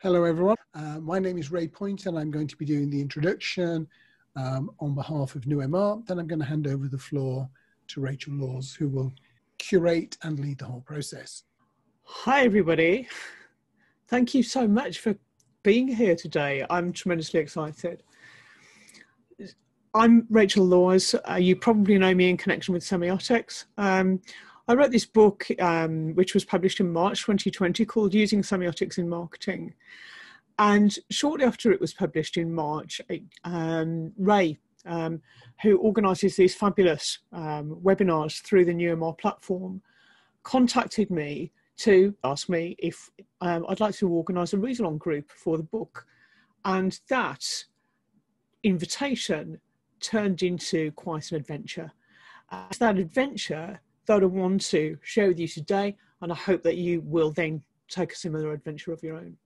Hello, everyone. Uh, my name is Ray Poynter, and I'm going to be doing the introduction um, on behalf of New NewMR. Then I'm going to hand over the floor to Rachel Lawes, who will curate and lead the whole process. Hi, everybody. Thank you so much for being here today. I'm tremendously excited. I'm Rachel Lawes. Uh, you probably know me in connection with semiotics. Um, I wrote this book, um, which was published in March 2020, called Using Semiotics in Marketing. And shortly after it was published in March, um, Ray, um, who organises these fabulous um, webinars through the NewMR platform, contacted me to ask me if um, I'd like to organise a read-along group for the book. And that invitation turned into quite an adventure. As that adventure that I want to share with you today, and I hope that you will then take a similar adventure of your own.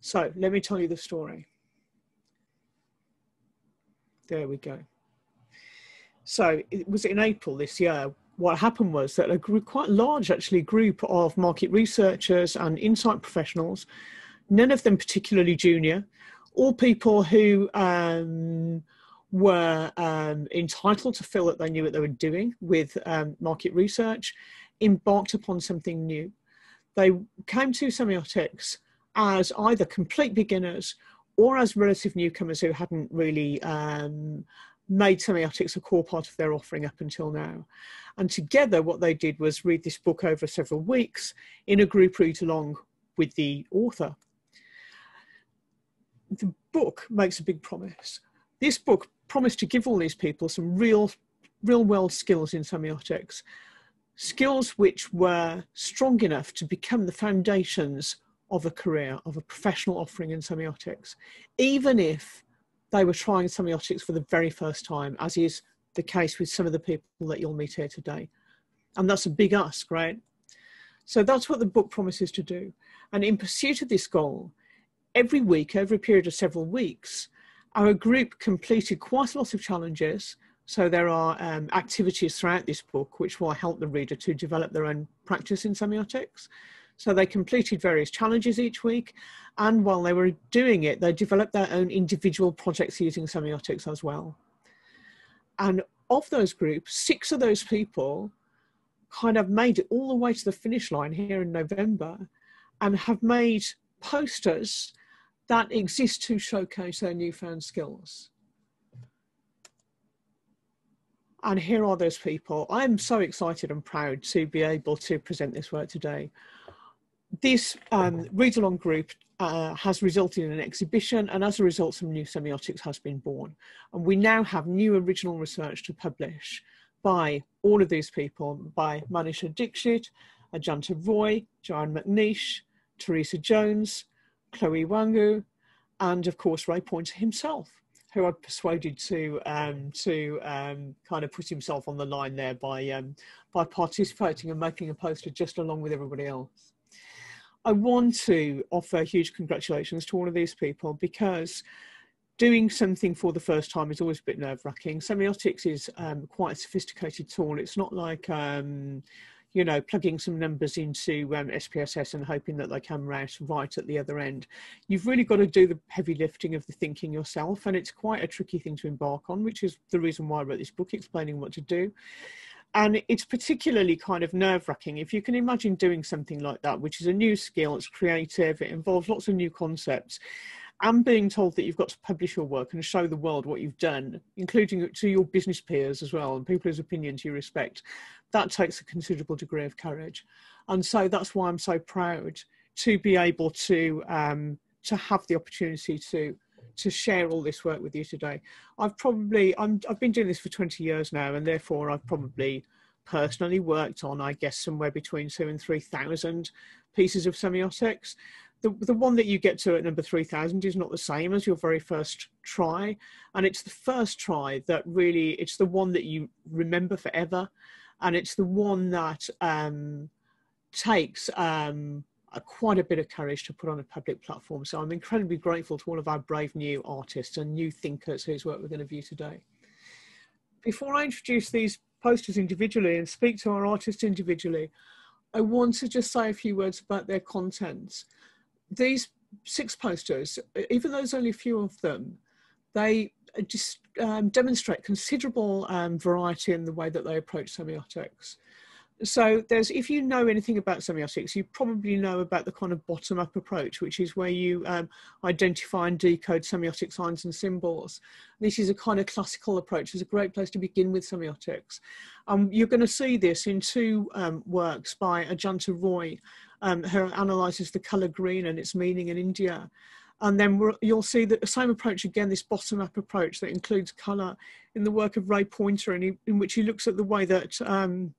So let me tell you the story. There we go. So it was in April this year. What happened was that a group, quite large actually group of market researchers and insight professionals, none of them particularly junior, all people who um, were um, entitled to feel that they knew what they were doing with um, market research, embarked upon something new. They came to semiotics as either complete beginners or as relative newcomers who hadn't really um, made semiotics a core part of their offering up until now. And together, what they did was read this book over several weeks in a group read along with the author. The book makes a big promise. This book promised to give all these people some real, real world skills in semiotics, skills which were strong enough to become the foundations of a career, of a professional offering in semiotics, even if they were trying semiotics for the very first time, as is the case with some of the people that you'll meet here today. And that's a big ask, right? So that's what the book promises to do. And in pursuit of this goal, every week, over a period of several weeks, our group completed quite a lot of challenges. So there are um, activities throughout this book which will help the reader to develop their own practice in semiotics. So they completed various challenges each week, and while they were doing it, they developed their own individual projects using semiotics as well. And of those groups, six of those people kind of made it all the way to the finish line here in November and have made posters that exist to showcase their newfound skills. And here are those people. I'm so excited and proud to be able to present this work today. This um, read-along group uh, has resulted in an exhibition and as a result some new semiotics has been born. And we now have new original research to publish by all of these people, by Manisha Dikshit, Ajanta Roy, Joanne McNeish, Theresa Jones, Chloé Nwangwu, and of course Ray Poynter himself, who I persuaded to um, to um, kind of put himself on the line there by um, by participating and making a poster just along with everybody else. I want to offer huge congratulations to all of these people because doing something for the first time is always a bit nerve wracking. Semiotics is um, quite a sophisticated tool. It's not like um, you know, plugging some numbers into um, SPSS and hoping that they come out right at the other end. You've really got to do the heavy lifting of the thinking yourself, and it's quite a tricky thing to embark on, which is the reason why I wrote this book explaining what to do. And it's particularly kind of nerve wracking if you can imagine doing something like that, which is a new skill, it's creative, it involves lots of new concepts and being told that you've got to publish your work and show the world what you've done, including to your business peers as well and people whose opinions you respect, that takes a considerable degree of courage. And so that's why I'm so proud to be able to um, to have the opportunity to to share all this work with you today. I've probably I'm, I've been doing this for 20 years now, and therefore I've probably personally worked on, I guess, somewhere between two and three thousand pieces of semiotics the, the one that you get to at number 3000 is not the same as your very first try and it's the first try that really it's the one that you remember forever and it's the one that um, takes um, a, quite a bit of courage to put on a public platform. So i'm incredibly grateful to all of our brave new artists and new thinkers whose work we're going to view today. Before i introduce these posters individually and speak to our artists individually I want to just say a few words about their contents these six posters, even though there's only a few of them, they just um, demonstrate considerable um, variety in the way that they approach semiotics. So there's, if you know anything about semiotics, you probably know about the kind of bottom-up approach, which is where you um, identify and decode semiotic signs and symbols. This is a kind of classical approach. It's a great place to begin with semiotics. Um, you're going to see this in two um, works by Ajanta Roy, um, who analyzes the color green and its meaning in India. And then you'll see that the same approach again, this bottom-up approach that includes color in the work of Ray Poynter, and in, in which he looks at the way that um,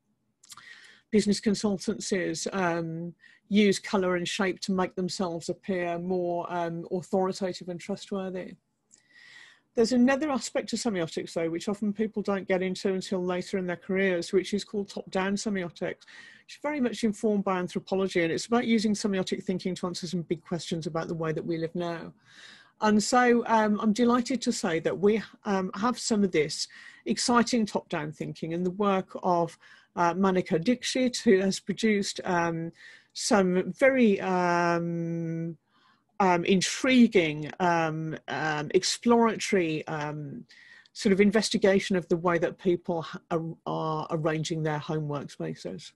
business consultancies um, use colour and shape to make themselves appear more um, authoritative and trustworthy. There's another aspect to semiotics, though, which often people don't get into until later in their careers, which is called top down semiotics, It's very much informed by anthropology. And it's about using semiotic thinking to answer some big questions about the way that we live now. And so um, I'm delighted to say that we um, have some of this exciting top down thinking in the work of uh, Manika Dikshit, who has produced um, some very um, um, intriguing, um, um, exploratory um, sort of investigation of the way that people are, are arranging their home workspaces.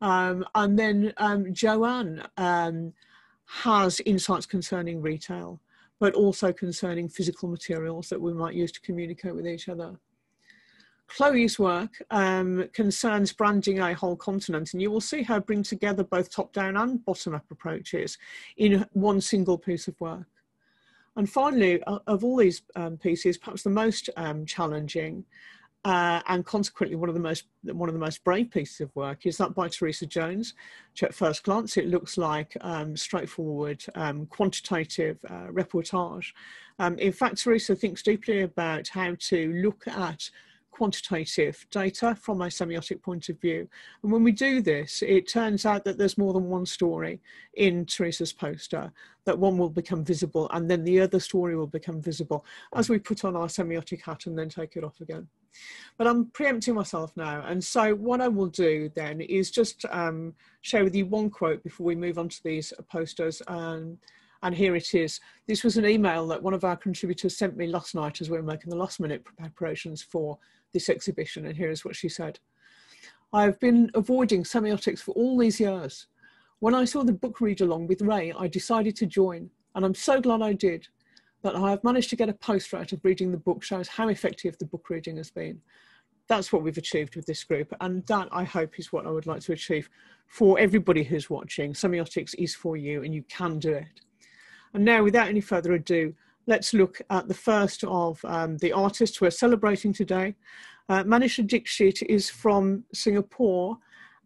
and then Joanne has insights concerning retail, but also concerning physical materials that we might use to communicate with each other. Chloe's work um, concerns branding a whole continent, and you will see her bring together both top down and bottom up approaches in one single piece of work. And finally, of all these um, pieces, perhaps the most um, challenging uh, and consequently one of the most one of the most brave pieces of work is that by Theresa Jones, which at first glance it looks like um, straightforward um, quantitative uh, reportage. Um, in fact, Theresa thinks deeply about how to look at quantitative data from a semiotic point of view. And when we do this, it turns out that there's more than one story in Theresa's poster, that one will become visible and then the other story will become visible as we put on our semiotic hat and then take it off again. But I'm preempting myself now. And so what I will do then is just um, share with you one quote before we move on to these posters. Um, and here it is. This was an email that one of our contributors sent me last night as we were making the last minute preparations for this exhibition, and here is what she said. I've been avoiding semiotics for all these years. When I saw the book read along with Ray, I decided to join, and I'm so glad I did. That I have managed to get a poster out of reading the book shows how effective the book reading has been. That's what we've achieved with this group, and that I hope is what I would like to achieve for everybody who's watching. Semiotics is for you, and you can do it. And now, without any further ado, let's look at the first of um, the artists we're celebrating today. Uh, Manisha Dikshit is from Singapore.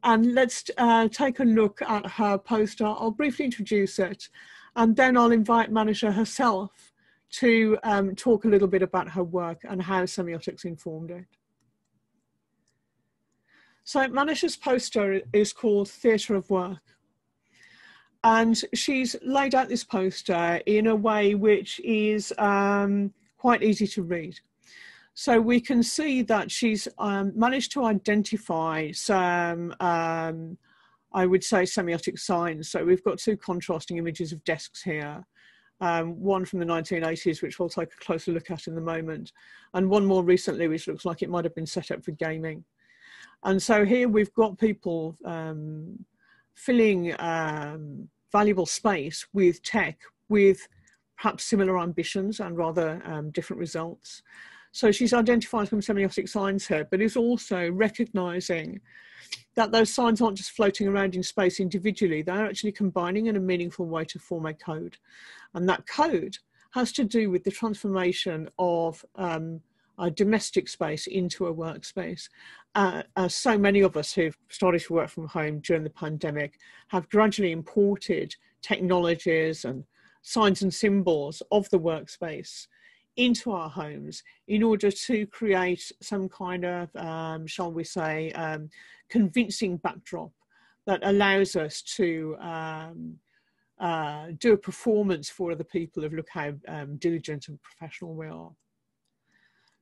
And let's uh, take a look at her poster. I'll briefly introduce it, and then I'll invite Manisha herself to um, talk a little bit about her work and how semiotics informed it. So Manisha's poster is called Theatre of Work. And she's laid out this poster in a way which is um, quite easy to read. So we can see that she's um, managed to identify some, um, I would say, semiotic signs. So we've got two contrasting images of desks here. Um, one from the 1980s, which we'll take a closer look at in the moment, and one more recently, which looks like it might have been set up for gaming. And so here we've got people um, filling um, valuable space with tech with perhaps similar ambitions and rather um, different results. So she's identified some semiotic signs here, but is also recognizing that those signs aren't just floating around in space individually, they're actually combining in a meaningful way to form a code. And that code has to do with the transformation of um, a domestic space into a workspace. Uh, uh, so many of us who've started to work from home during the pandemic have gradually imported technologies and signs and symbols of the workspace into our homes in order to create some kind of, um, shall we say, um, convincing backdrop that allows us to um, uh, do a performance for other people of look how um, diligent and professional we are.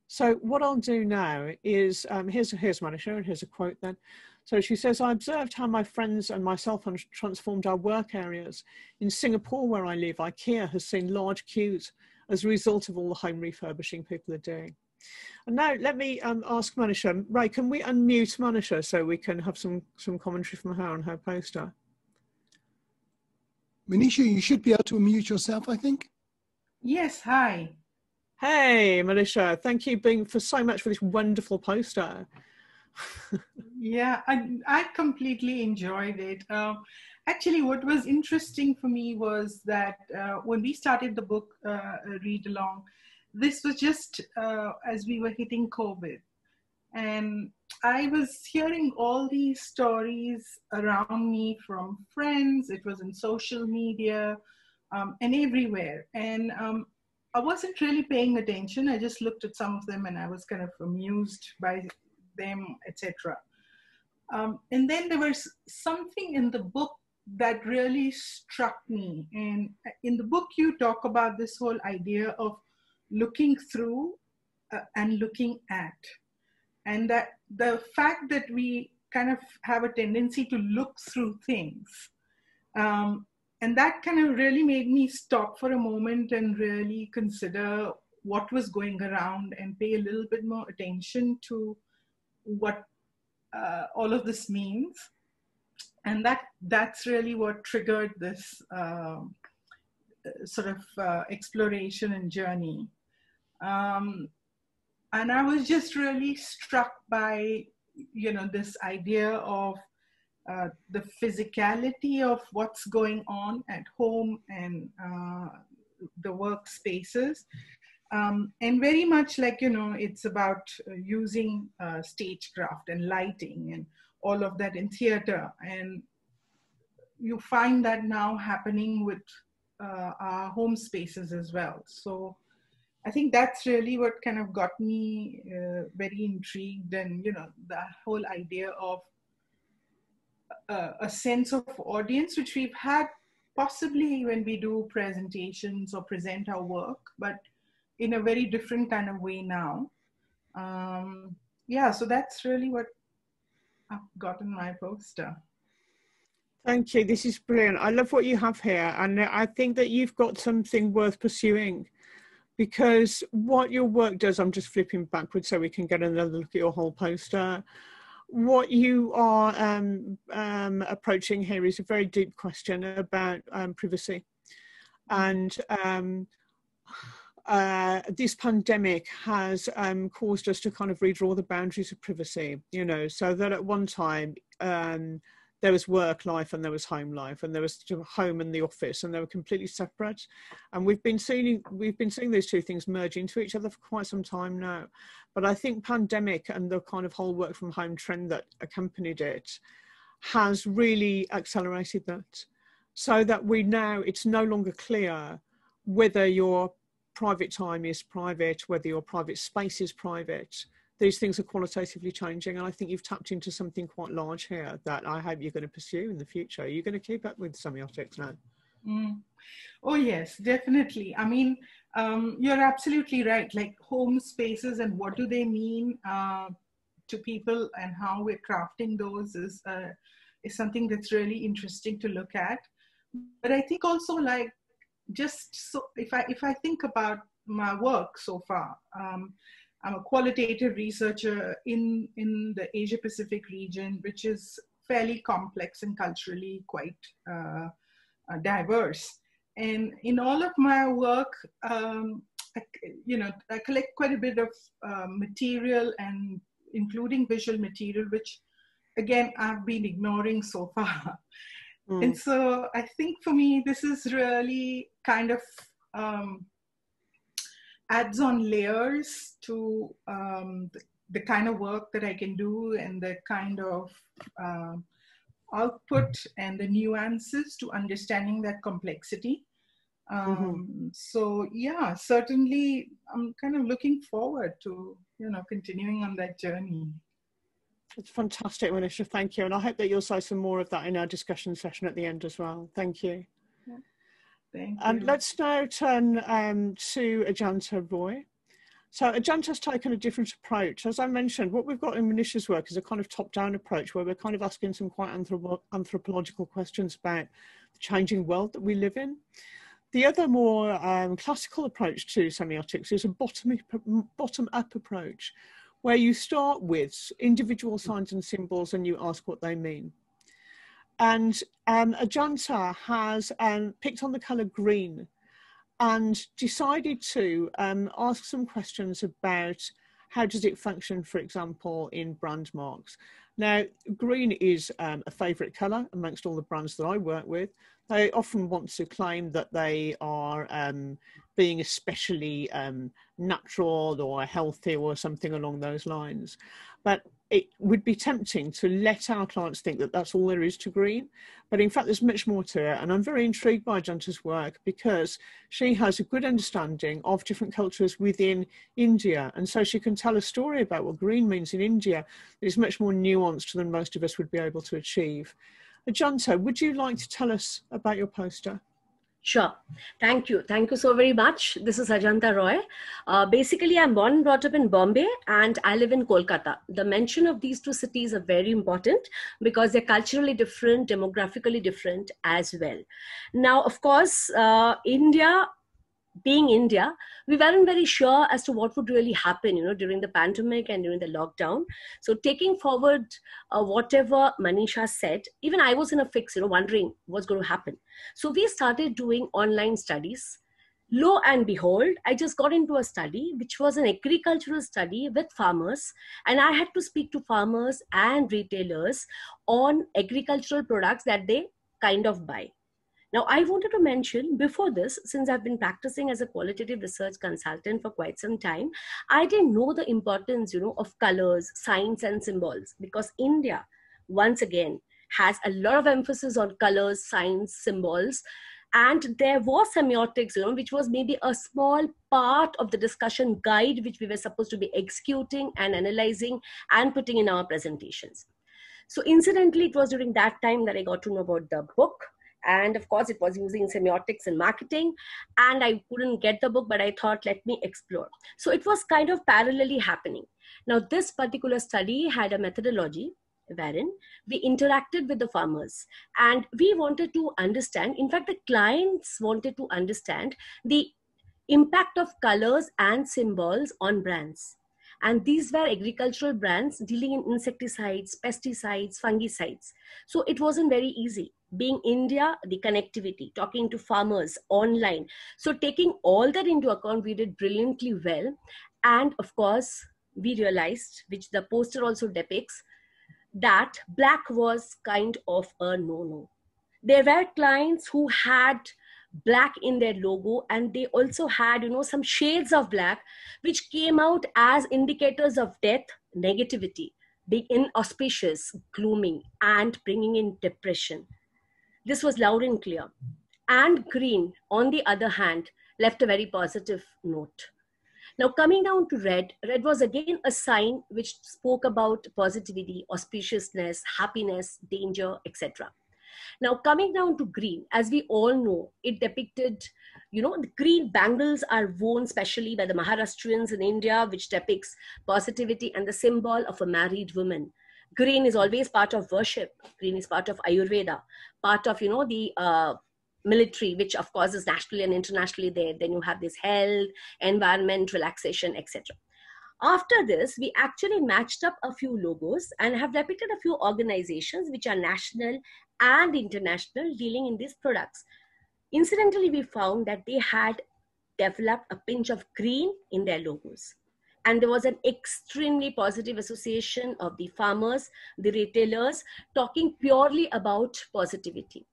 So what I'll do now is, um, here's, here's Manisha and here's a quote then. So she says, I observed how my friends and myself have transformed our work areas. In Singapore, where I live, IKEA has seen large queues as a result of all the home refurbishing people are doing. And now let me um, ask Manisha, Ray, can we unmute Manisha so we can have some, some commentary from her on her poster? Manisha, you should be able to unmute yourself, I think. Yes, hi. Hey, Manisha, thank you being for so much for this wonderful poster. yeah, I, I completely enjoyed it. Uh, actually, what was interesting for me was that uh, when we started the book uh, read along, this was just uh, as we were hitting COVID. And I was hearing all these stories around me from friends, it was in social media um, and everywhere. And um, I wasn't really paying attention. I just looked at some of them and I was kind of amused by them, etc. Um, and then there was something in the book that really struck me. And in the book, you talk about this whole idea of looking through uh, and looking at. And that the fact that we kind of have a tendency to look through things. Um, and that kind of really made me stop for a moment and really consider what was going around and pay a little bit more attention to what uh, all of this means. And that that's really what triggered this uh, sort of uh, exploration and journey. Um, and i was just really struck by you know this idea of uh, the physicality of what's going on at home and uh, the workspaces um, and very much like, you know, it's about uh, using uh, stagecraft and lighting and all of that in theater. And you find that now happening with uh, our home spaces as well. So I think that's really what kind of got me uh, very intrigued and, you know, the whole idea of uh, a sense of audience, which we've had possibly when we do presentations or present our work, but in a very different kind of way now. Um, yeah, so that's really what I've got in my poster. Thank you. This is brilliant. I love what you have here. And I think that you've got something worth pursuing because what your work does, I'm just flipping backwards so we can get another look at your whole poster. What you are um, um, approaching here is a very deep question about um, privacy. And um, uh, this pandemic has um, caused us to kind of redraw the boundaries of privacy, you know, so that at one time um, there was work life and there was home life and there was home and the office and they were completely separate. And we've been seeing we've been seeing those two things merge into each other for quite some time now. But I think pandemic and the kind of whole work from home trend that accompanied it has really accelerated that, so that we now it's no longer clear whether you're private time is private, whether your private space is private. These things are qualitatively changing, and I think you've tapped into something quite large here that I hope you're going to pursue in the future. Are You're going to keep up with semiotics now. Mm. Oh, yes, definitely. I mean, um, you're absolutely right. Like home spaces and what do they mean uh, to people and how we're crafting those is, uh, is something that's really interesting to look at. But I think also like just so if I if I think about my work so far, um, I'm a qualitative researcher in in the Asia Pacific region, which is fairly complex and culturally quite uh, uh, diverse. And in all of my work, um, I, you know, I collect quite a bit of uh, material and including visual material, which again I've been ignoring so far. Mm. And so I think for me, this is really kind of um, adds on layers to um, the, the, kind of work that I can do and the kind of uh, output and the nuances to understanding that complexity. Um, mm-hmm. So yeah, certainly I'm kind of looking forward to you know continuing on that journey. It's fantastic, Manisha. Thank you. And I hope that you'll say some more of that in our discussion session at the end as well. Thank you. Thank and let's now turn um, to Ajanta Roy. So Ajanta's taken a different approach. As I mentioned, what we've got in Manisha's work is a kind of top-down approach where we're kind of asking some quite anthropo anthropological questions about the changing world that we live in. The other more um, classical approach to semiotics is a bottom-up bottom approach, where you start with individual signs and symbols and you ask what they mean. And um, Ajanta has um, picked on the colour green and decided to um, ask some questions about how does it function, for example, in brand marks. Now, green is um, a favourite colour amongst all the brands that I work with. They often want to claim that they are um, being especially um, natural or healthy or something along those lines. But it would be tempting to let our clients think that that's all there is to green. But in fact, there's much more to it. And I'm very intrigued by Janta's work because she has a good understanding of different cultures within India. And so she can tell a story about what green means in India that is much more nuanced than most of us would be able to achieve. Ajanta, would you like to tell us about your poster? Sure. Thank you. Thank you so very much. This is Ajanta Roy. Uh, basically, I'm born and brought up in Bombay and I live in Kolkata. The mention of these two cities are very important because they're culturally different, demographically different as well. Now, of course, uh, India being India, we weren't very sure as to what would really happen, you know, during the pandemic and during the lockdown. So taking forward uh, whatever Manisha said, even I was in a fix, you know, wondering what's going to happen. So we started doing online studies. Lo and behold, I just got into a study which was an agricultural study with farmers, and I had to speak to farmers and retailers on agricultural products that they kind of buy now, I wanted to mention before this, since I've been practicing as a qualitative research consultant for quite some time, I didn't know the importance, you know, of colors, signs, and symbols because India, once again, has a lot of emphasis on colors, signs, symbols. And there was semiotics, you know, which was maybe a small part of the discussion guide which we were supposed to be executing and analyzing and putting in our presentations. So, incidentally, it was during that time that I got to know about the book and of course it was using semiotics and marketing and i couldn't get the book but i thought let me explore. So it was kind of parallelly happening. Now this particular study had a methodology wherein we interacted with the farmers and we wanted to understand in fact the clients wanted to understand the impact of colors and symbols on brands. And these were agricultural brands dealing in insecticides pesticides fungicides. So it wasn't very easy being India, the connectivity, talking to farmers online. So, taking all that into account, we did brilliantly well. And of course, we realized, which the poster also depicts, that black was kind of a no no. There were clients who had black in their logo and they also had you know some shades of black which came out as indicators of death negativity being inauspicious glooming and bringing in depression this was loud and clear. And green, on the other hand, left a very positive note. Now, coming down to red, red was again a sign which spoke about positivity, auspiciousness, happiness, danger, etc. Now, coming down to green, as we all know, it depicted, you know, the green bangles are worn specially by the Maharashtrians in India, which depicts positivity and the symbol of a married woman green is always part of worship. Green is part of ayurveda part of you know the uh, military which of course is nationally and internationally there. Then you have this health environment relaxation etc after this we actually matched up a few logos and have depicted a few organizations which are national and international dealing in these products. Incidentally we found that they had developed a pinch of green in their logos and there was an extremely positive association of the farmers, the retailers, talking purely about positivity.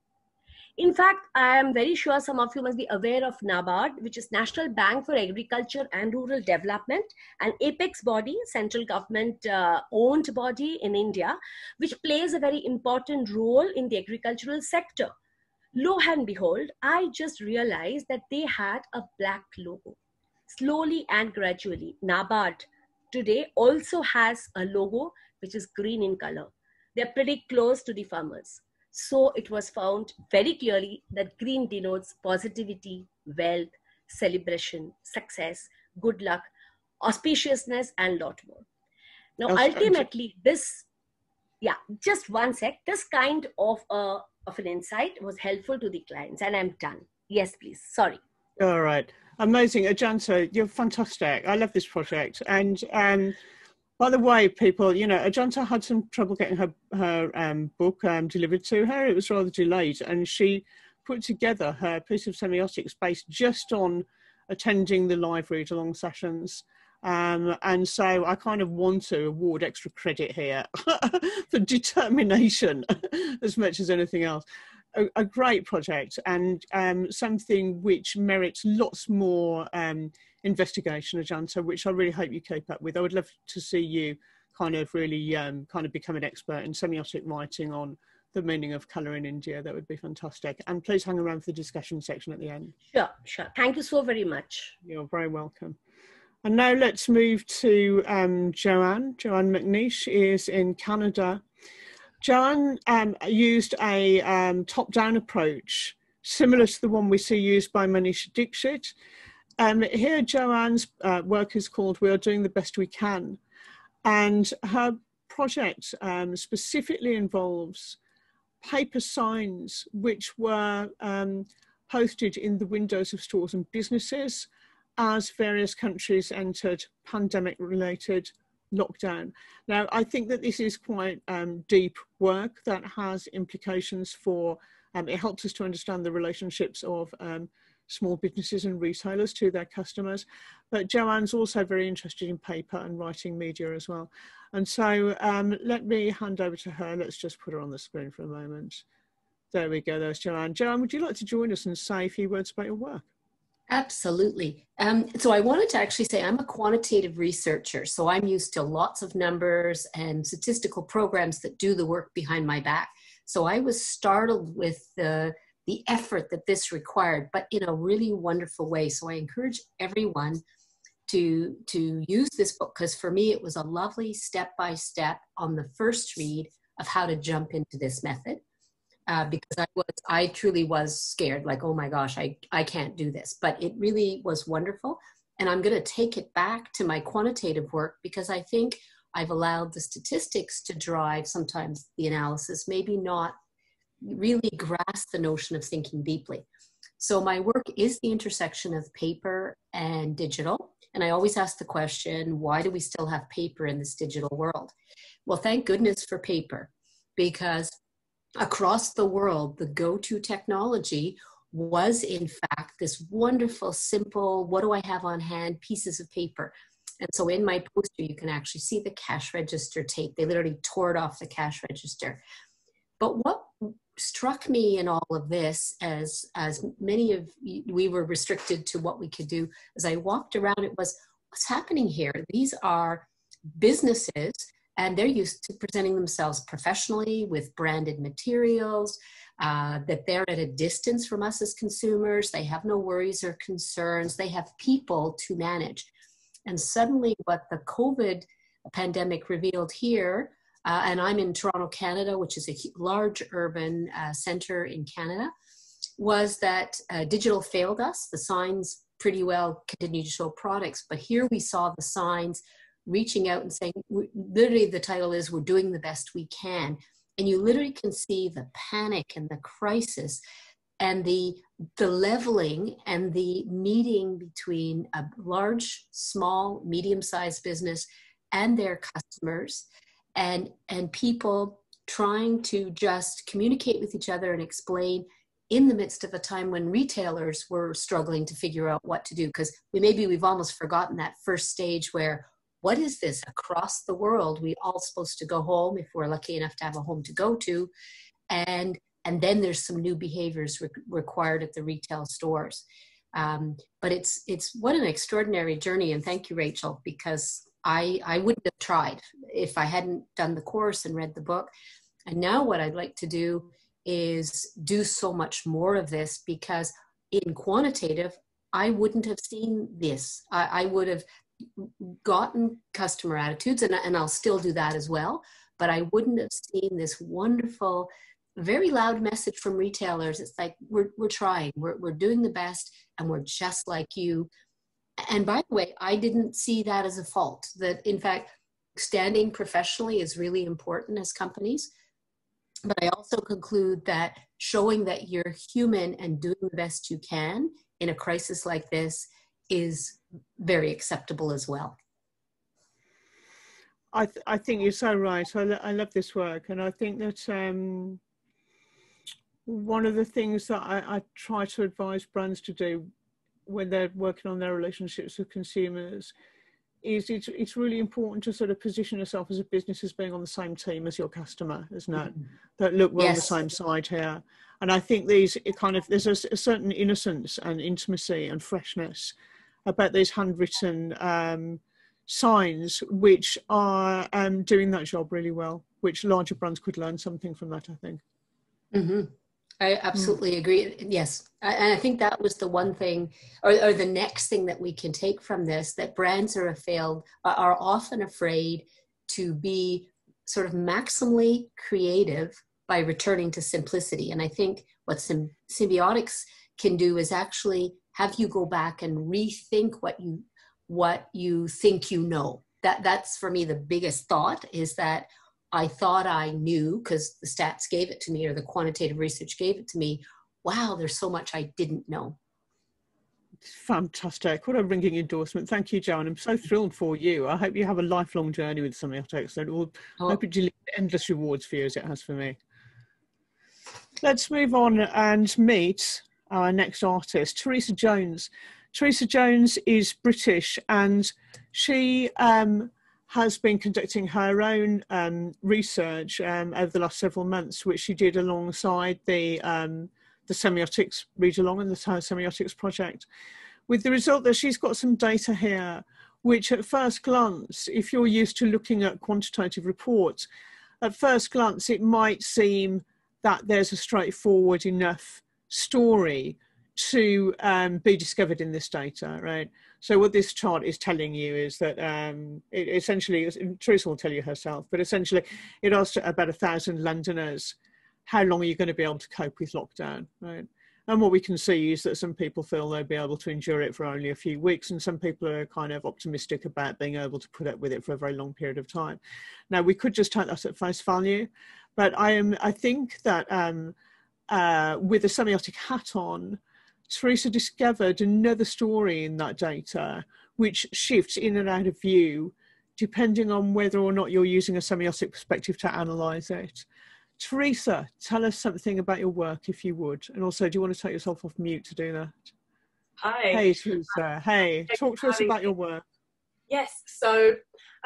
In fact, I am very sure some of you must be aware of NABARD, which is National Bank for Agriculture and Rural Development, an apex body, central government uh, owned body in India, which plays a very important role in the agricultural sector. Lo and behold, I just realized that they had a black logo slowly and gradually. NABARD today also has a logo which is green in color. They're pretty close to the farmers. So it was found very clearly that green denotes positivity, wealth, celebration, success, good luck, auspiciousness, and lot more. Now, ultimately, this, yeah, just one sec. This kind of uh, of an insight was helpful to the clients, and I'm done. Yes, please. Sorry. All right. Amazing. Ajanta, you're fantastic. I love this project. And um, by the way, people, you know, Ajanta had some trouble getting her, her um, book um, delivered to her. It was rather delayed. And she put together her piece of semiotics based just on attending the live read along sessions. Um, and so I kind of want to award extra credit here for determination as much as anything else a, a great project and um, something which merits lots more um, investigation, Ajanta, which I really hope you keep up with. I would love to see you kind of really um, kind of become an expert in semiotic writing on the meaning of colour in India. That would be fantastic. And please hang around for the discussion section at the end. Sure, sure. Thank you so very much. You're very welcome. And now let's move to um, Joanne. Joanne McNeish is in Canada Joanne um, used a um, top-down approach, similar to the one we see used by Manisha Dikshit. Um, here, Joanne's uh, work is called We Are Doing the Best We Can. And her project um, specifically involves paper signs which were um, posted in the windows of stores and businesses as various countries entered pandemic-related lockdown. Now, I think that this is quite um, deep work that has implications for, um, it helps us to understand the relationships of um, small businesses and retailers to their customers. But Joanne's also very interested in paper and writing media as well. And so um, let me hand over to her. Let's just put her on the screen for a moment. There we go, there's Joanne. Joanne, would you like to join us and say a few words about your work? Absolutely. Um, so I wanted to actually say I'm a quantitative researcher, so I'm used to lots of numbers and statistical programs that do the work behind my back. So I was startled with the the effort that this required, but in a really wonderful way. So I encourage everyone to to use this book because for me it was a lovely step by step on the first read of how to jump into this method uh, because I was I truly was scared, like oh my gosh, I I can't do this. But it really was wonderful, and I'm going to take it back to my quantitative work because I think I've allowed the statistics to drive sometimes the analysis, maybe not really grasp the notion of thinking deeply. So my work is the intersection of paper and digital. And I always ask the question, why do we still have paper in this digital world? Well, thank goodness for paper, because across the world, the go to technology was, in fact, this wonderful, simple, what do I have on hand pieces of paper. And so in my poster, you can actually see the cash register tape. They literally tore it off the cash register. But what struck me in all of this, as as many of we were restricted to what we could do, as I walked around, it was what's happening here. These are businesses and they're used to presenting themselves professionally with branded materials uh, that they're at a distance from us as consumers. They have no worries or concerns. They have people to manage. And suddenly what the covid pandemic revealed here uh, and i'm in toronto canada which is a large urban uh, center in canada was that uh, digital failed us. The signs pretty well continued to show products. But here we saw the signs reaching out and saying, literally, the title is We're Doing the Best We Can. And you literally can see the panic and the crisis and the, the leveling and the meeting between a large, small, medium sized business and their customers and, and people trying to just communicate with each other and explain in the midst of a time when retailers were struggling to figure out what to do because we maybe we've almost forgotten that first stage where what is this? Across the world we all supposed to go home if we're lucky enough to have a home to go to. And and then there's some new behaviors re- required at the retail stores. Um, but it's it's what an extraordinary journey. And thank you rachel because i i wouldn't have tried if i hadn't done the course and read the book. And now what i'd like to do is do so much more of this because in quantitative I wouldn't have seen this. I, I, would have gotten customer attitudes, and, and I'll still do that as well. But I wouldn't have seen this wonderful, very loud message from retailers. It's like, we're, we're trying, we're, we're doing the best, and we're just like you. And by the way, I didn't see that as a fault. That in fact, standing professionally is really important as companies. But I also conclude that showing that you're human and doing the best you can in a crisis like this is very acceptable as well. I, th- I think you're so right. I, lo- I love this work, and I think that um, one of the things that I, I try to advise brands to do when they're working on their relationships with consumers is it's, it's really important to sort of position yourself as a business as being on the same team as your customer, isn't it? Mm-hmm. That look, we're yes. on the same side here. And I think these kind of, there's a, a, certain innocence and intimacy and freshness about those handwritten um, signs which are um, doing that job really well, which larger brands could learn something from that, I think. Mm-hmm. I absolutely agree. Yes. And I think that was the one thing, or, or, the next thing that we can take from this that brands are failed, are often afraid to be sort of maximally creative by returning to simplicity. And I think what Sym- Semiotics can do is actually have you go back and rethink what you what you think you know. That that's for me the biggest thought is that I thought I knew because the stats gave it to me or the quantitative research gave it to me. Wow, there's so much I didn't know. Fantastic. What a ringing endorsement. Thank you, Joan. I'm so thrilled for you. I hope you have a lifelong journey with semiotics and will oh. hope it delivers endless rewards for you as it has for me. Let's move on and meet our next artist, Theresa Jones. Theresa Jones is British and she um, has been conducting her own um, research um, over the last several months, which she did alongside the um, the semiotics read along and the semiotics project, with the result that she's got some data here, which at first glance, if you're used to looking at quantitative reports, at first glance it might seem that there's a straightforward enough story to um, be discovered in this data, right? So what this chart is telling you is that um, it essentially, Theresa will tell you herself, but essentially it asked about a thousand Londoners, how long are you going to be able to cope with lockdown, right? And what we can see is that some people feel they'll be able to endure it for only a few weeks, and some people are kind of optimistic about being able to put up with it for a very long period of time. Now, we could just take that at face value, but I am I think that um, uh, with a semiotic hat on, Theresa discovered another story in that data which shifts in and out of view depending on whether or not you're using a semiotic perspective to analyze it. Theresa, tell us something about your work if you would. And also, do you want to take yourself off mute to do that? Hi. Hey, Theresa. Hey, talk to us about your work. Yes, so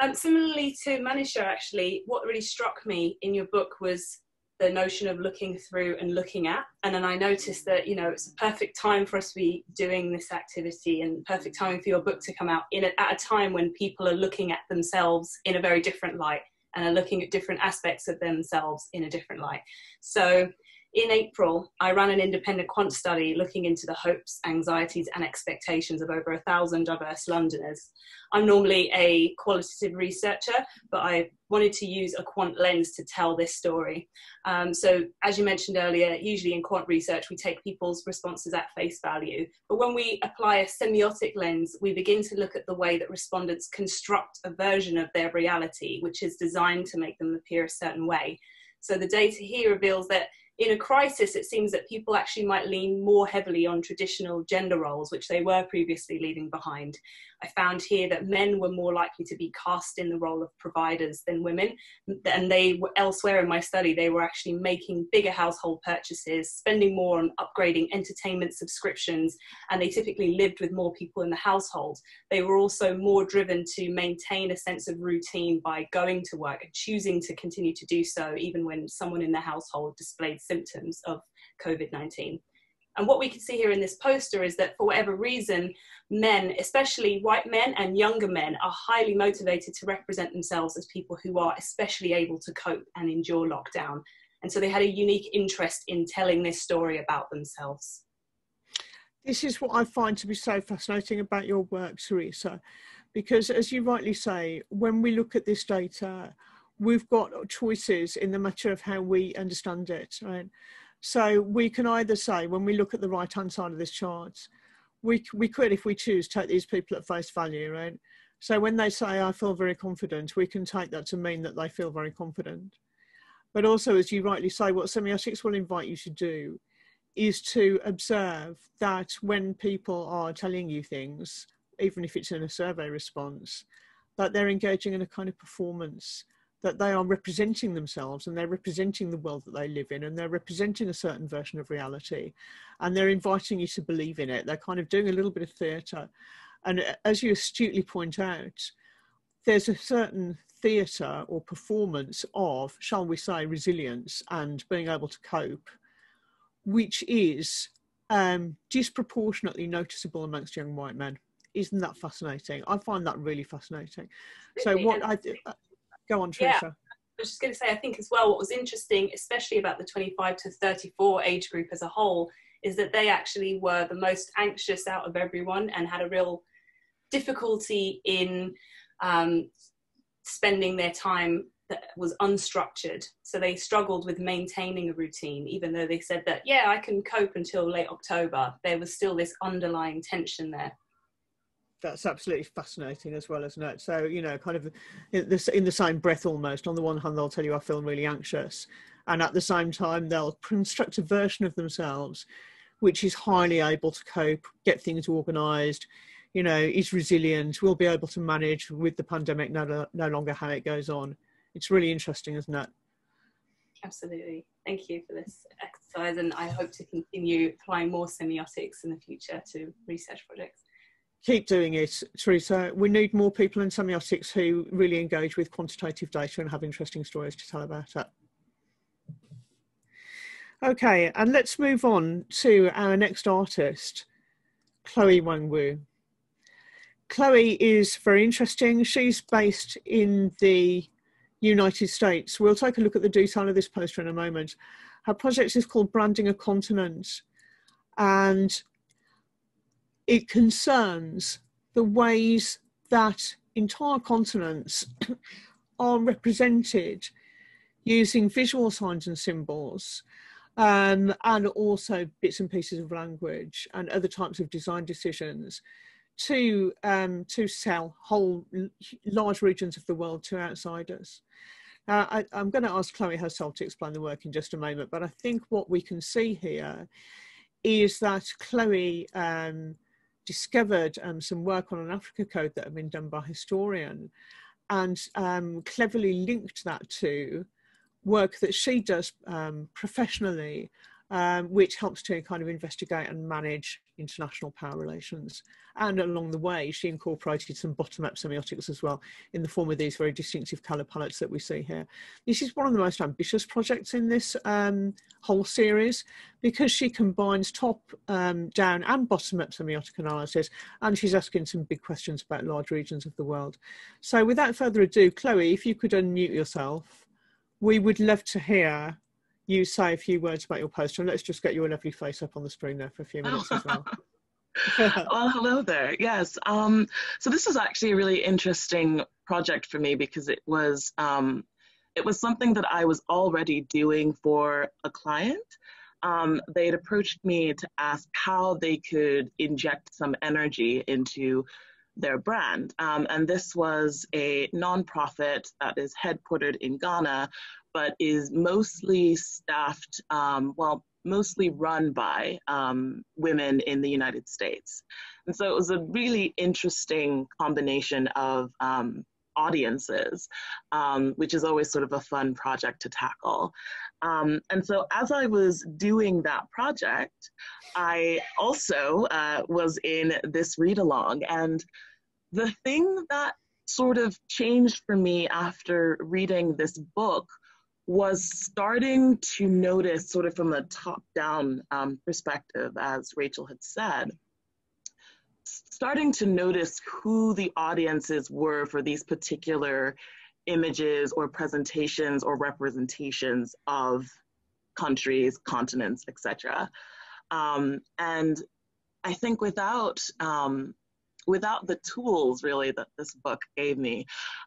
um, similarly to Manisha, actually, what really struck me in your book was the notion of looking through and looking at. And then I noticed that, you know, it's a perfect time for us to be doing this activity and perfect time for your book to come out in a, at a time when people are looking at themselves in a very different light and are looking at different aspects of themselves in a different light. So in April, I ran an independent quant study looking into the hopes, anxieties, and expectations of over a thousand diverse Londoners. I'm normally a qualitative researcher, but I wanted to use a quant lens to tell this story. Um, so, as you mentioned earlier, usually in quant research, we take people's responses at face value. But when we apply a semiotic lens, we begin to look at the way that respondents construct a version of their reality, which is designed to make them appear a certain way. So, the data here reveals that in a crisis, it seems that people actually might lean more heavily on traditional gender roles, which they were previously leaving behind. I found here that men were more likely to be cast in the role of providers than women. And they were elsewhere in my study, they were actually making bigger household purchases, spending more on upgrading entertainment subscriptions, and they typically lived with more people in the household. They were also more driven to maintain a sense of routine by going to work and choosing to continue to do so, even when someone in the household displayed symptoms of COVID 19. And what we can see here in this poster is that for whatever reason, men, especially white men and younger men, are highly motivated to represent themselves as people who are especially able to cope and endure lockdown. And so they had a unique interest in telling this story about themselves. This is what I find to be so fascinating about your work, Theresa, because as you rightly say, when we look at this data, we've got choices in the matter of how we understand it, right? So we can either say, when we look at the right hand side of this chart, we we could, if we choose, take these people at face value, right? So when they say I feel very confident, we can take that to mean that they feel very confident. But also, as you rightly say, what semiotics will invite you to do is to observe that when people are telling you things, even if it's in a survey response, that they're engaging in a kind of performance, that they are representing themselves and they're representing the world that they live in and they're representing a certain version of reality and they're inviting you to believe in it. They're kind of doing a little bit of theatre. And as you astutely point out, there's a certain theatre or performance of, shall we say, resilience and being able to cope, which is um, disproportionately noticeable amongst young white men. Isn't that fascinating? I find that really fascinating. So, what I uh, go on, Theresa. Yeah. I was just going to say, I think as well, what was interesting, especially about the 25 to 34 age group as a whole, is that they actually were the most anxious out of everyone and had a real difficulty in um, spending their time that was unstructured. So they struggled with maintaining a routine, even though they said that, yeah, I can cope until late October. There was still this underlying tension there. That's absolutely fascinating as well, isn't it? So, you know, kind of in the, same breath almost. On the one hand, they'll tell you, I feel really anxious. And at the same time, they'll construct a version of themselves which is highly able to cope, get things organised, you know, is resilient, will be able to manage with the pandemic no, no longer how it goes on. It's really interesting, isn't it? Absolutely. Thank you for this exercise, and I hope to continue applying more semiotics in the future to research projects. Keep doing it, Theresa. We need more people in semiotics who really engage with quantitative data and have interesting stories to tell about it. Okay, and let's move on to our next artist, Chloé Nwangwu. Chloe is very interesting. She's based in the United States. We'll take a look at the detail of this poster in a moment. Her project is called Branding a Continent, and it concerns the ways that entire continents are represented using visual signs and symbols um, and also bits and pieces of language and other types of design decisions to um, to sell whole large regions of the world to outsiders. Now, I, am going to ask Chloe herself to explain the work in just a moment, but I think what we can see here is that Chloe um, discovered um, some work on an Africa code that had been done by a historian and um, cleverly linked that to work that she does um, professionally, um, which helps to kind of investigate and manage international power relations. And along the way, she incorporated some bottom-up semiotics as well in the form of these very distinctive colour palettes that we see here. This is one of the most ambitious projects in this um, whole series because she combines top-down um, and bottom-up semiotic analysis and she's asking some big questions about large regions of the world. So without further ado, Chloe, if you could unmute yourself we would love to hear you say a few words about your poster and let's just get your lovely face up on the screen there for a few minutes as well. well, hello there. Yes. Um, so this is actually a really interesting project for me because it was um, it was something that I was already doing for a client. Um, they had approached me to ask how they could inject some energy into their brand. Um, and this was a nonprofit that is headquartered in Ghana, but is mostly staffed, um, well, mostly run by um, women in the United States. And so it was a really interesting combination of um, audiences, um, which is always sort of a fun project to tackle. Um, and so as I was doing that project, I also uh, was in this read along. And the thing that sort of changed for me after reading this book was starting to notice, sort of from a top down um, perspective, as Rachel had said, starting to notice who the audiences were for these particular images or presentations or representations of countries, continents, etc. Um, and I think without um, without the tools really that this book gave me,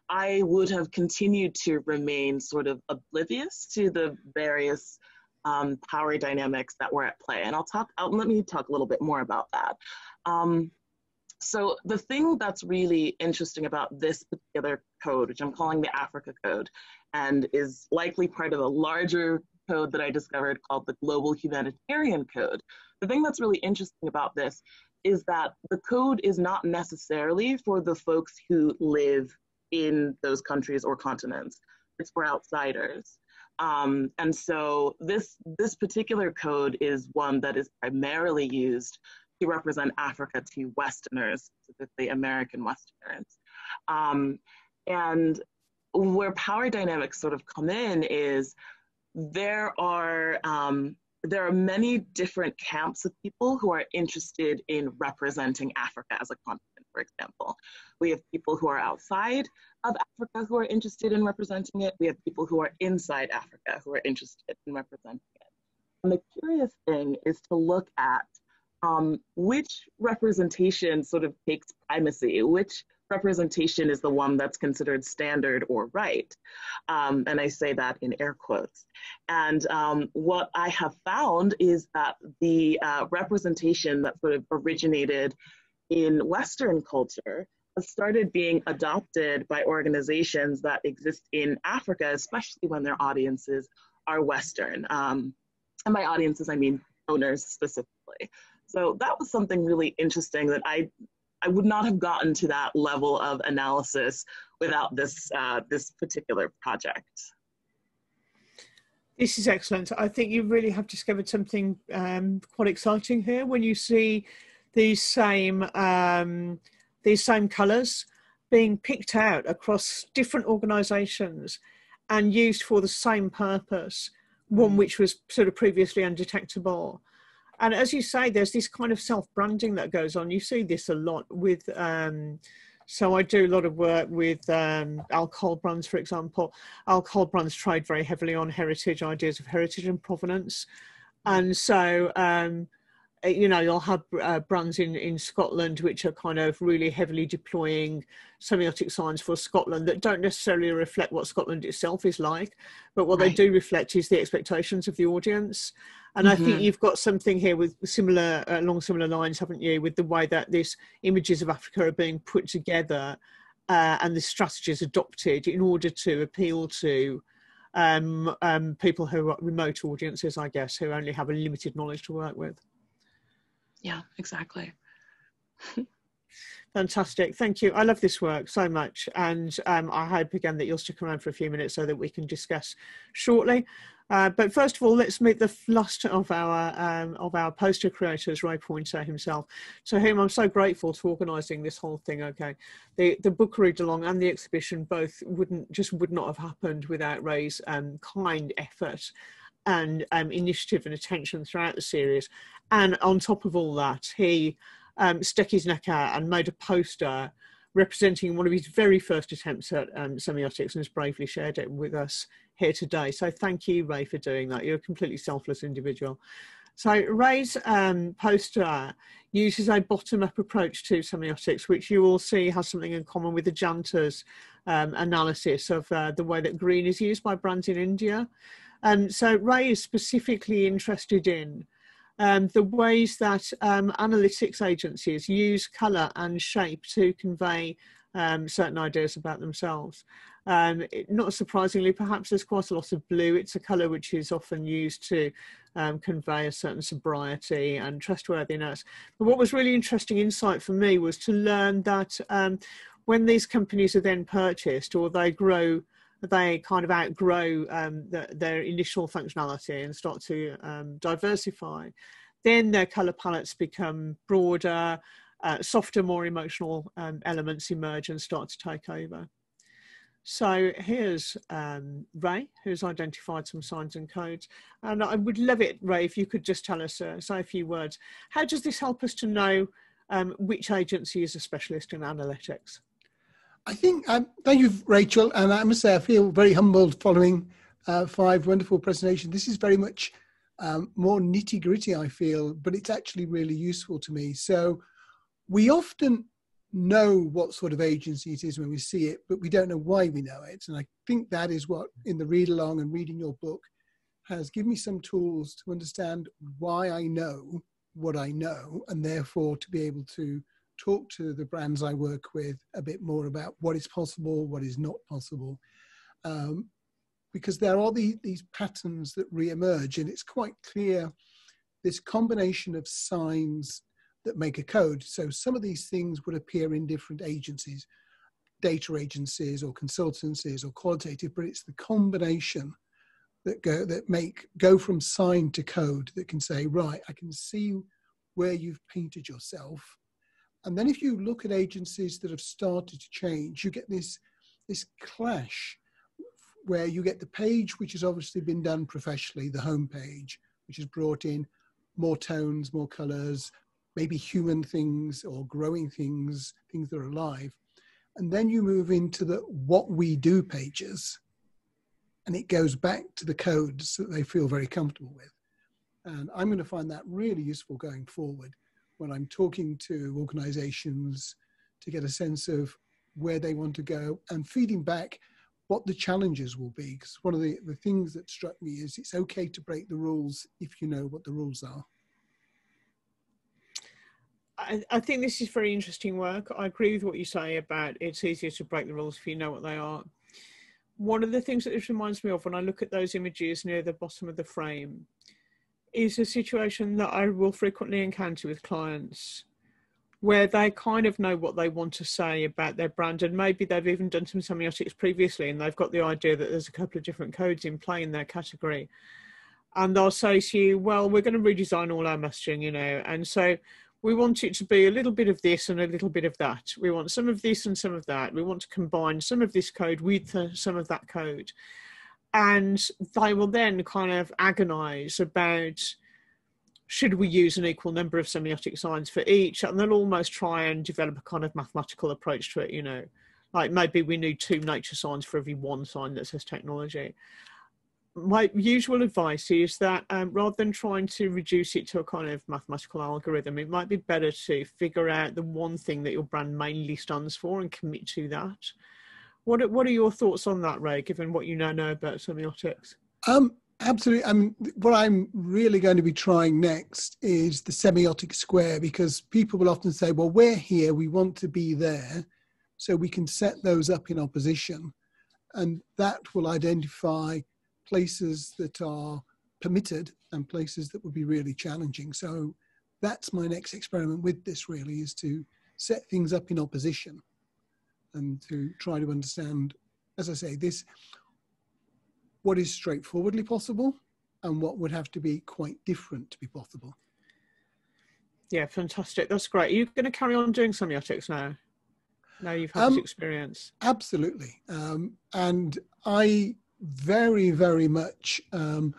I would have continued to remain sort of oblivious to the various um, power dynamics that were at play. And I'll talk, I'll, let me talk a little bit more about that. Um, so the thing that's really interesting about this particular code, which I'm calling the Africa Code, and is likely part of a larger code that I discovered called the Global Humanitarian Code. The thing that's really interesting about this is that the code is not necessarily for the folks who live in those countries or continents. It's for outsiders. Um, and so this this particular code is one that is primarily used to represent Africa to Westerners, specifically American Westerners. Um, and where power dynamics sort of come in is there are um, there are many different camps of people who are interested in representing Africa as a continent, for example. We have people who are outside of Africa who are interested in representing it. We have people who are inside Africa who are interested in representing it. And the curious thing is to look at um, which representation sort of takes primacy, which representation is the one that's considered standard or right. Um, and I say that in air quotes. And um, what I have found is that the uh, representation that sort of originated in Western culture has started being adopted by organizations that exist in Africa, especially when their audiences are Western. Um, and by audiences, I mean donors specifically. So that was something really interesting that I I would not have gotten to that level of analysis without this uh, this particular project. This is excellent. I think you really have discovered something um, quite exciting here when you see these same um, these same colours being picked out across different organisations and used for the same purpose, one which was sort of previously undetectable and as you say there's this kind of self-branding that goes on you see this a lot with um, so I do a lot of work with um, alcohol brands, for example. Alcohol brands trade very heavily on heritage ideas of heritage and provenance, and so um, uh, you know, you'll have uh, brands in, in Scotland which are kind of really heavily deploying semiotic signs for Scotland that don't necessarily reflect what Scotland itself is like, but what right. they do reflect is the expectations of the audience. And mm-hmm. I think mm-hmm. you've got something here with similar, uh, along similar lines, haven't you, with the way that these images of Africa are being put together uh, and the strategies adopted in order to appeal to um, um, people who are remote audiences, I guess, who only have a limited knowledge to work with. Yeah, exactly. Fantastic. Thank you. I love this work so much. And um, I hope again that you'll stick around for a few minutes so that we can discuss shortly. Uh, but first of all, let's meet the last of our um, of our poster creators, Ray Poynter himself, to whom I'm so grateful to organising this whole thing. Okay, the the book read along and the exhibition both wouldn't just would not have happened without Ray's um, kind effort and um, initiative and attention throughout the series. And on top of all that, he um, stuck his neck out and made a poster representing one of his very first attempts at um, semiotics and has bravely shared it with us here today. So thank you, Ray, for doing that. You're a completely selfless individual. So Ray's um, poster uses a bottom-up approach to semiotics, which you all see has something in common with Ajanta's um, analysis of uh, the way that green is used by brands in India. And so Ray is specifically interested in um, the ways that um, analytics agencies use colour and shape to convey um, certain ideas about themselves. Um, not surprisingly, perhaps there's quite a lot of blue. It's a colour which is often used to um, convey a certain sobriety and trustworthiness. But what was really interesting insight for me was to learn that um, when these companies are then purchased or they grow they kind of outgrow um, the, their initial functionality and start to um, diversify, then their color palettes become broader, uh, softer, more emotional um, elements emerge and start to take over. So here's um, Ray, who's identified some signs and codes. And I would love it, Ray, if you could just tell us, uh, say a few words. How does this help us to know um, which agency is a specialist in analytics? I think, um, thank you, Rachel. And I must say, I feel very humbled following uh, five wonderful presentations. This is very much um, more nitty gritty, I feel, but it's actually really useful to me. So we often know what sort of agency it is when we see it, but we don't know why we know it. And I think that is what, in the read along and reading your book, has given me some tools to understand why I know what I know, and therefore to be able to talk to the brands I work with a bit more about what is possible, what is not possible. Um, because there are the, these patterns that re-emerge, and it's quite clear this combination of signs that make a code. So some of these things would appear in different agencies, data agencies or consultancies or qualitative, but it's the combination that go that make go from sign to code that can say, right, I can see where you've painted yourself. And then if you look at agencies that have started to change, you get this this clash where you get the page which has obviously been done professionally, the home page, which has brought in more tones, more colors, maybe human things or growing things, things that are alive. And then you move into the what we do pages, and it goes back to the codes that they feel very comfortable with. And I'm going to find that really useful going forward when I'm talking to organizations to get a sense of where they want to go and feeding back what the challenges will be. Because one of the, the things that struck me is it's okay to break the rules if you know what the rules are. I, I think this is very interesting work. I agree with what you say about it's easier to break the rules if you know what they are. One of the things that this reminds me of when I look at those images near the bottom of the frame is a situation that I will frequently encounter with clients where they kind of know what they want to say about their brand and maybe they've even done some semiotics previously and they've got the idea that there's a couple of different codes in play in their category and they'll say to you well we're going to redesign all our messaging you know and so we want it to be a little bit of this and a little bit of that we want some of this and some of that we want to combine some of this code with uh, some of that code and they will then kind of agonize about should we use an equal number of semiotic signs for each? And they'll almost try and develop a kind of mathematical approach to it, you know, like maybe we need two nature signs for every one sign that says technology. My usual advice is that um, rather than trying to reduce it to a kind of mathematical algorithm, it might be better to figure out the one thing that your brand mainly stands for and commit to that. What are, what are your thoughts on that, Ray, given what you now know about semiotics? Um, Absolutely. I mean, what I'm really going to be trying next is the semiotic square because people will often say, well, we're here, we want to be there. So we can set those up in opposition. And that will identify places that are permitted and places that would be really challenging. So that's my next experiment with this, really, is to set things up in opposition and to try to understand, as I say, this what is straightforwardly possible and what would have to be quite different to be possible. Yeah, fantastic. That's great. Are you going to carry on doing semiotics now? Now you've had um, this experience. Absolutely. Um, and I very, very much um,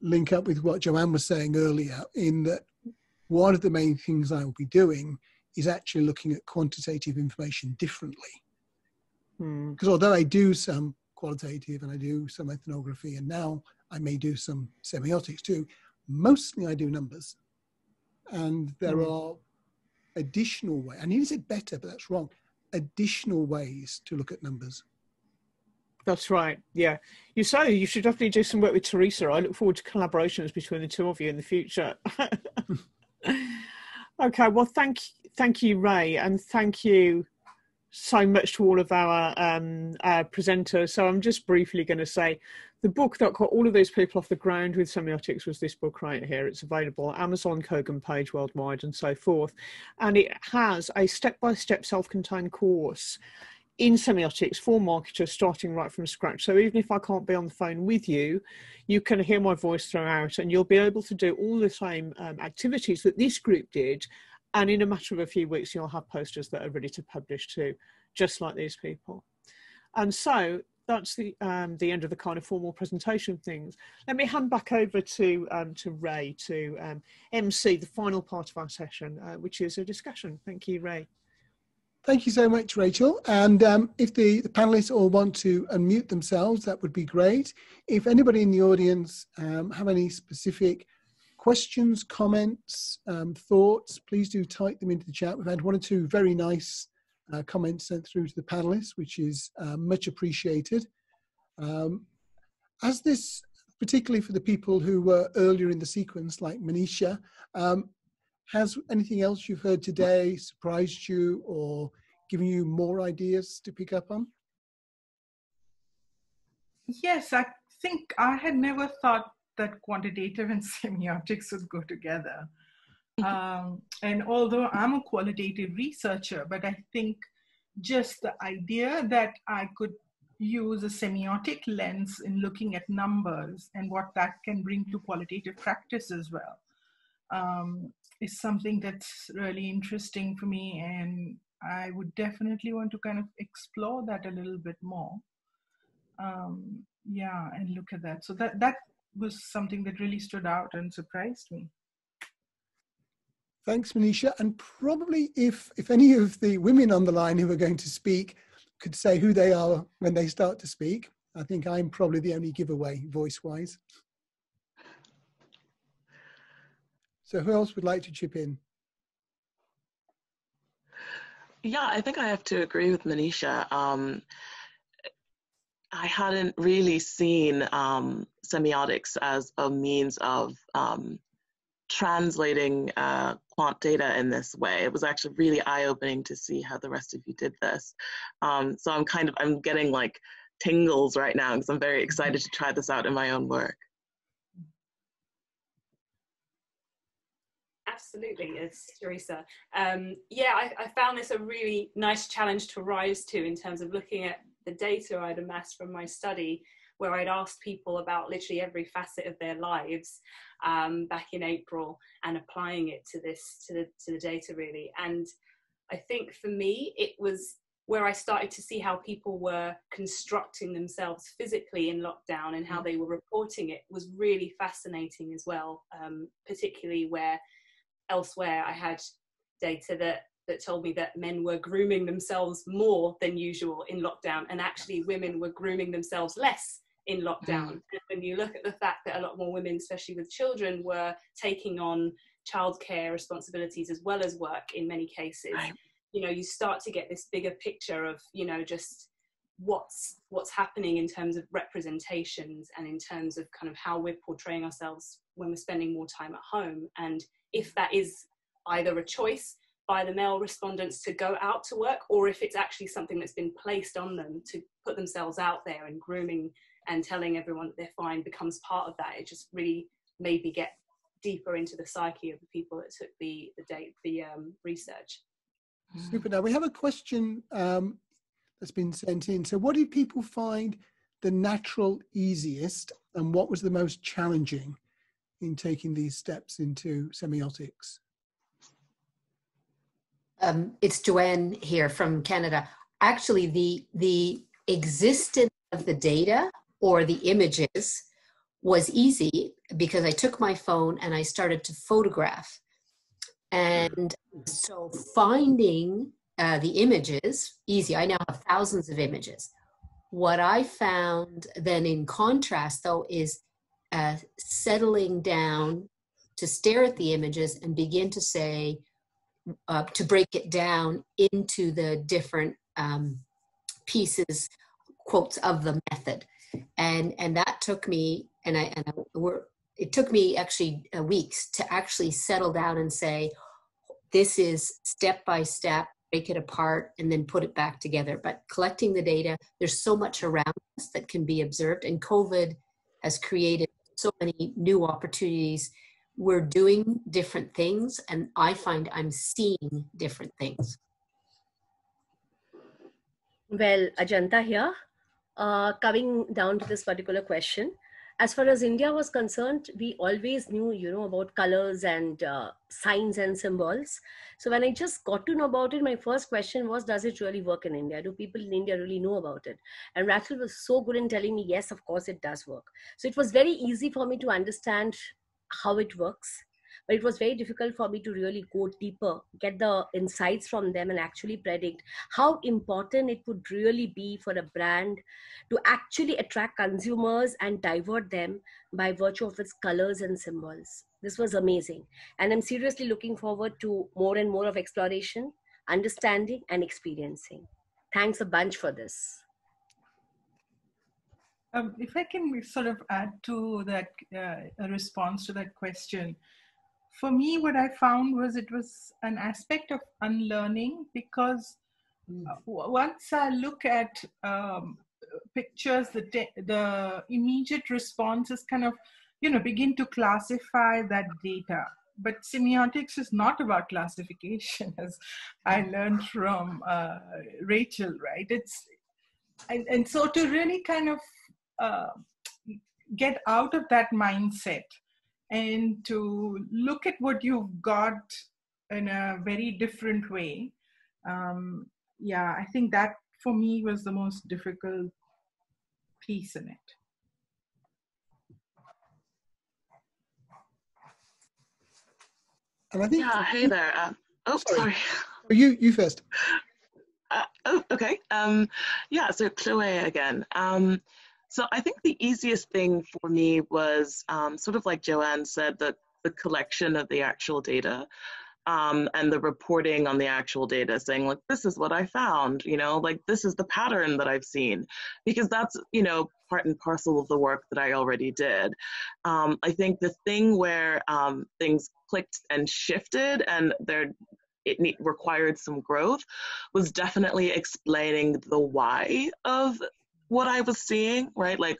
link up with what Joanne was saying earlier in that one of the main things I will be doing is actually looking at quantitative information differently. Hmm. Because hmm. although I do some qualitative and I do some ethnography and now I may do some semiotics too. Mostly I do numbers. And there mm. are additional ways, I need to say better, but that's wrong, additional ways to look at numbers. That's right. Yeah. You say you should definitely do some work with Theresa. I look forward to collaborations between the two of you in the future. okay. Well, thank, thank you, Ray. And thank you so much to all of our um, uh, presenters. So I'm just briefly going to say the book that got all of those people off the ground with semiotics was this book right here. It's available Amazon, Kogan Page Worldwide, and so forth. And it has a step by step self contained course in semiotics for marketers starting right from scratch. So even if I can't be on the phone with you, you can hear my voice throughout and you'll be able to do all the same um, activities that this group did and in a matter of a few weeks, you'll have posters that are ready to publish too, just like these people. And so that's the um, the end of the kind of formal presentation things. Let me hand back over to um, to Ray to um, MC the final part of our session, uh, which is a discussion. Thank you, Ray. Thank you so much, Rachel. And um, if the, the, panelists all want to unmute themselves, that would be great. If anybody in the audience um, have any specific questions, comments, um, thoughts, please do type them into the chat. We've had one or two very nice uh, comments sent through to the panelists, which is uh, much appreciated. Um, as this, particularly for the people who were earlier in the sequence, like Manisha, um, has anything else you've heard today surprised you or given you more ideas to pick up on? Yes, I think I had never thought that quantitative and semiotics would go together. Um, and although I'm a qualitative researcher, but I think just the idea that I could use a semiotic lens in looking at numbers and what that can bring to qualitative practice as well um, is something that's really interesting for me and i would definitely want to kind of explore that a little bit more um, yeah and look at that so that that was something that really stood out and surprised me thanks manisha and probably if if any of the women on the line who are going to speak could say who they are when they start to speak. I think I'm probably the only giveaway voice wise. So, who else would like to chip in? Yeah, I think I have to agree with Manisha. Um, I hadn't really seen um, semiotics as a means of um, translating uh, quant data in this way. It was actually really eye-opening to see how the rest of you did this. Um, so I'm kind of, I'm getting like tingles right now because I'm very excited to try this out in my own work. Absolutely, it's Theresa. Um, yeah, I, I found this a really nice challenge to rise to in terms of looking at the data I'd amassed from my study where I'd asked people about literally every facet of their lives um, back in April and applying it to this to the to the data really. And I think for me it was where I started to see how people were constructing themselves physically in lockdown and how mm. they were reporting it was really fascinating as well. Um, particularly where elsewhere I had data that that told me that men were grooming themselves more than usual in lockdown and actually women were grooming themselves less in lockdown. Mm. And when you look at the fact that a lot more women, especially with children, were taking on childcare responsibilities as well as work in many cases, right. you know, you start to get this bigger picture of, you know, just what's what's happening in terms of representations and in terms of kind of how we're portraying ourselves when we're spending more time at home and if that is either a choice by the male respondents to go out to work or if it's actually something that's been placed on them to put themselves out there and grooming and telling everyone that they're fine becomes part of that. It just really made me get deeper into the psyche of the people that took the the date the um, research. Super. Now we have a question um, that's been sent in. So, what did people find the natural easiest, and what was the most challenging in taking these steps into semiotics? Um, it's Joanne here from Canada. Actually, the the existence of the data or the images was easy because I took my phone and I started to photograph. And so finding uh, the images, easy. I now have thousands of images. What I found then in contrast, though, is uh, settling down to stare at the images and begin to say, uh, to break it down into the different um, pieces, quotes of the method and and that took me and I and I, we're, it took me actually uh, weeks to actually settle down and say this is step by step break it apart and then put it back together. But collecting the data there's so much around us that can be observed and covid has created so many new opportunities. We're doing different things and i find i'm seeing different things. Well ajanta here. Uh, coming down to this particular question, as far as India was concerned, we always knew, you know, about colors and uh, signs and symbols. So when I just got to know about it, my first question was, does it really work in India? Do people in India really know about it? And Rachel was so good in telling me, yes, of course it does work. So it was very easy for me to understand how it works but it was very difficult for me to really go deeper get the insights from them and actually predict how important it would really be for a brand to actually attract consumers and divert them by virtue of its colors and symbols. This was amazing. And i'm seriously looking forward to more and more of exploration understanding and experiencing. Thanks a bunch for this. Um, if I can sort of add to that uh, a response to that question, for me, what I found was it was an aspect of unlearning because mm. once I look at um, pictures, the, the immediate response is kind of, you know, begin to classify that data. But semiotics is not about classification, as I learned from uh, Rachel, right? It's and, and so to really kind of uh, get out of that mindset and to look at what you've got in a very different way. Um, yeah i think that for me was the most difficult piece in it. And i think yeah hey there. Uh, oh sorry, sorry. Oh, you you first. Uh, oh okay. Um yeah so chloe again. Um so I think the easiest thing for me was um, sort of like Joanne said, that the collection of the actual data. Um, and the reporting on the actual data saying like this is what i found you know like this is the pattern that i've seen because that's you know part and parcel of the work that i already did um, i think the thing where um, things clicked and shifted and there it required some growth was definitely explaining the why of what I was seeing, right? Like,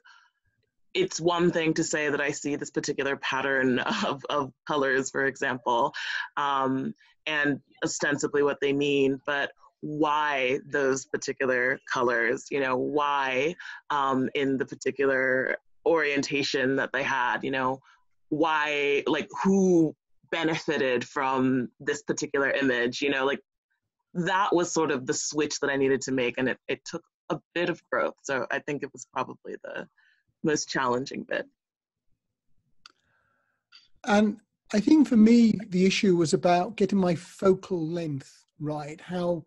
it's one thing to say that I see this particular pattern of, of colors, for example, um, and ostensibly what they mean, but why those particular colors, you know, why um, in the particular orientation that they had, you know, why, like, who benefited from this particular image, you know, like that was sort of the switch that I needed to make, and it, it took a bit of growth. So I think it was probably the most challenging bit. And I think for me, the issue was about getting my focal length right. How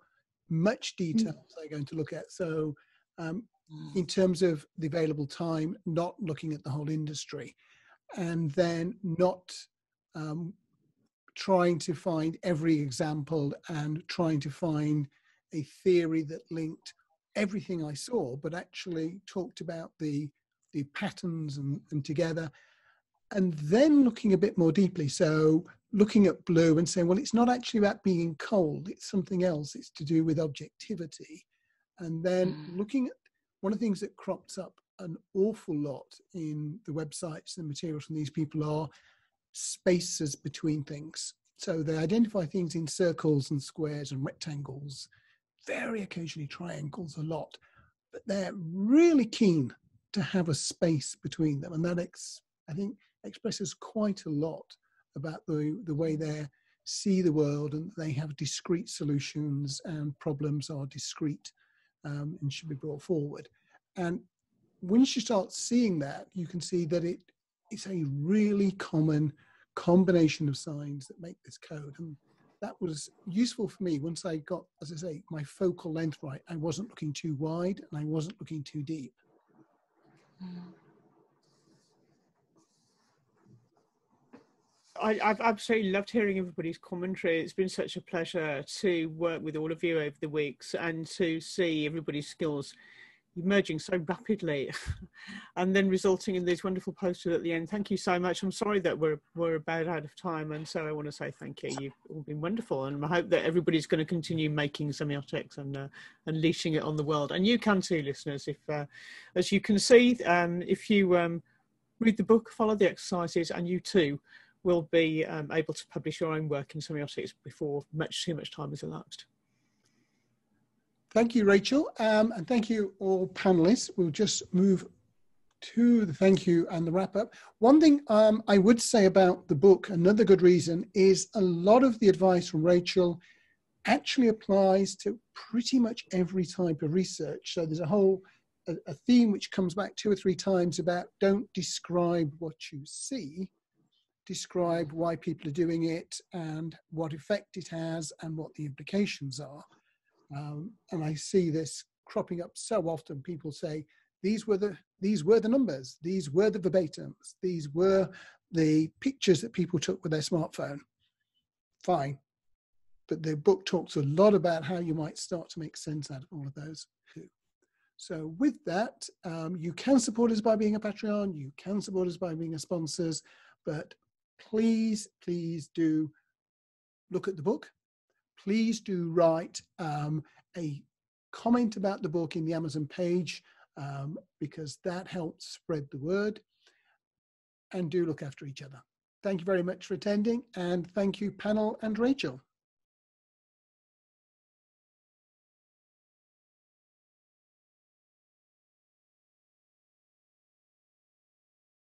much detail mm. was I going to look at? So, um, in terms of the available time, not looking at the whole industry, and then not um, trying to find every example and trying to find a theory that linked everything I saw, but actually talked about the the patterns and, and together, and then looking a bit more deeply. So looking at blue and saying, well, it's not actually about being cold; it's something else. It's to do with objectivity, and then mm. looking at one of the things that crops up an awful lot in the websites and materials from these people are spaces between things. So they identify things in circles and squares and rectangles very occasionally triangles a lot, but they're really keen to have a space between them. And that, ex, I think, expresses quite a lot about the, the way they see the world and they have discrete solutions and problems are discrete um, and should be brought forward. And once you start seeing that, you can see that it, it's a really common combination of signs that make this code. And that was useful for me once I got, as I say, my focal length right. I wasn't looking too wide and I wasn't looking too deep. I, have absolutely loved hearing everybody's commentary. It's been such a pleasure to work with all of you over the weeks and to see everybody's skills emerging so rapidly and then resulting in these wonderful posters at the end. Thank you so much. I'm sorry that we're, we're about out of time. And so I want to say thank you. You've all been wonderful. And I hope that everybody's going to continue making semiotics and uh, unleashing it on the world. And you can too, listeners, if, uh, as you can see, um, if you um, read the book, follow the exercises, and you too will be um, able to publish your own work in semiotics before much too much time has elapsed. Thank you, Rachel. Um, and thank you, all panelists. We'll just move to the thank you and the wrap up. One thing um, I would say about the book, another good reason, is a lot of the advice from Rachel actually applies to pretty much every type of research. So there's a whole a, a theme which comes back two or three times about don't describe what you see, describe why people are doing it and what effect it has and what the implications are. Um, and I see this cropping up so often. People say, these were the these were the numbers, these were the verbatims, these were the pictures that people took with their smartphone. Fine. But the book talks a lot about how you might start to make sense out of all of those. So with that, um, you can support us by being a Patreon, you can support us by being a sponsors, but please, please do look at the book. Please do write um, a comment about the book in the Amazon page um, because that helps spread the word. And do look after each other. Thank you very much for attending and thank you panel and Rachel.